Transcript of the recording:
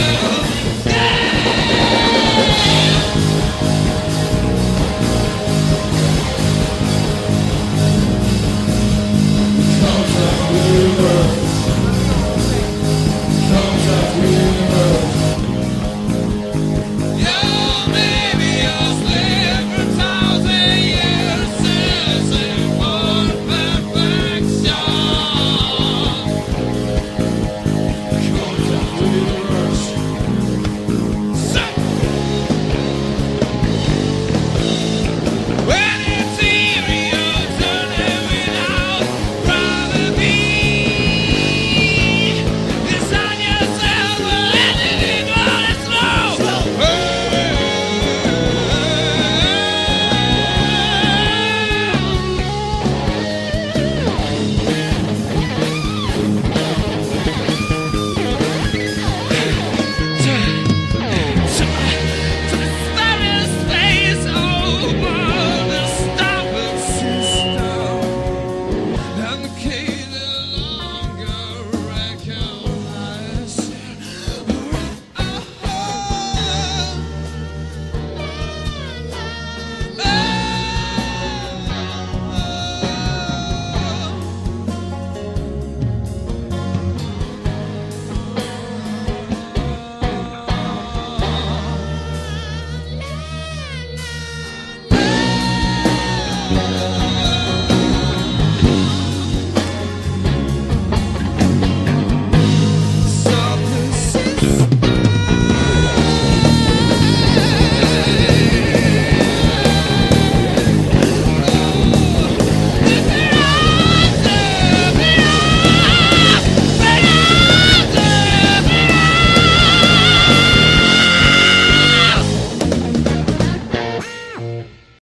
Yeah.